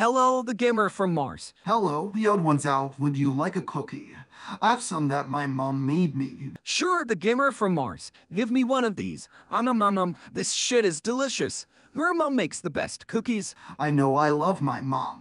Hello, the gamer from Mars. Hello, the old one's out. Would you like a cookie? I've some that my mom made me. Sure, the gamer from Mars. Give me one of these. Um, um, um, um. This shit is delicious. Your mom makes the best cookies. I know I love my mom.